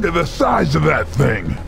Look at the size of that thing!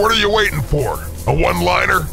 What are you waiting for? A one-liner?